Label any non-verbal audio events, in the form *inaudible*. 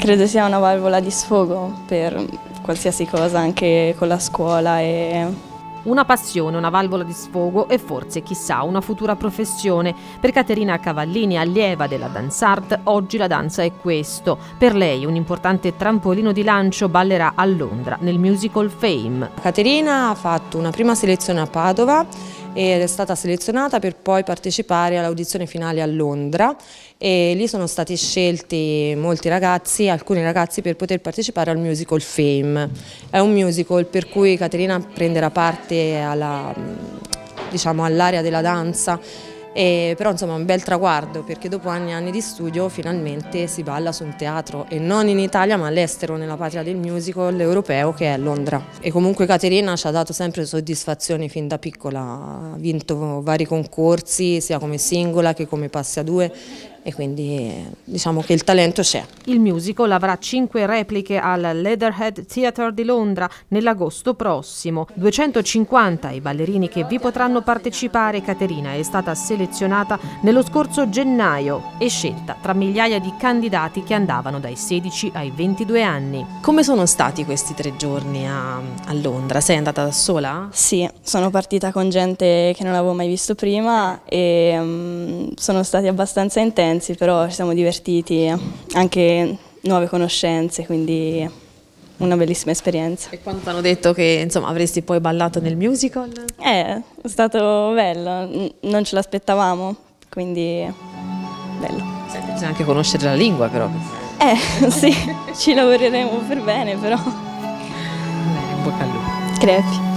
Credo sia una valvola di sfogo per qualsiasi cosa, anche con la scuola e una passione, una valvola di sfogo e forse, chissà, una futura professione. Per Caterina Cavallini, allieva della dance art, oggi la danza è questo. Per lei un importante trampolino di lancio ballerà a Londra nel musical Fame. Caterina ha fatto una prima selezione a Padova ed è stata selezionata per poi partecipare all'audizione finale a Londra e lì sono stati scelti molti ragazzi, alcuni ragazzi per poter partecipare al musical Fame. È un musical per cui Caterina prenderà parte diciamo, all'area della danza e, però insomma è un bel traguardo perché dopo anni e anni di studio finalmente si balla su un teatro e non in Italia ma all'estero, nella patria del musical europeo che è Londra. E comunque Caterina ci ha dato sempre soddisfazioni fin da piccola, ha vinto vari concorsi sia come singola che come passi a due e quindi diciamo che il talento c'è. Il musical avrà cinque repliche al Leatherhead Theatre di Londra nell'agosto prossimo. 250 i ballerini che vi potranno partecipare. Caterina è stata selezionata nello scorso gennaio e scelta tra migliaia di candidati che andavano dai 16 ai 22 anni. Come sono stati questi tre giorni a, a Londra? Sei andata da sola? Sì, sono partita con gente che non avevo mai visto prima e um, sono stati abbastanza intensi intensi, però ci siamo divertiti, anche nuove conoscenze, quindi una bellissima esperienza. E quando ti hanno detto che insomma, avresti poi ballato nel musical? Eh, è stato bello, non ce l'aspettavamo, quindi bello. Senti, bisogna anche conoscere la lingua però. Eh, *laughs* sì, ci lavoreremo per bene però. Bene, in bocca al lupo. Crepi.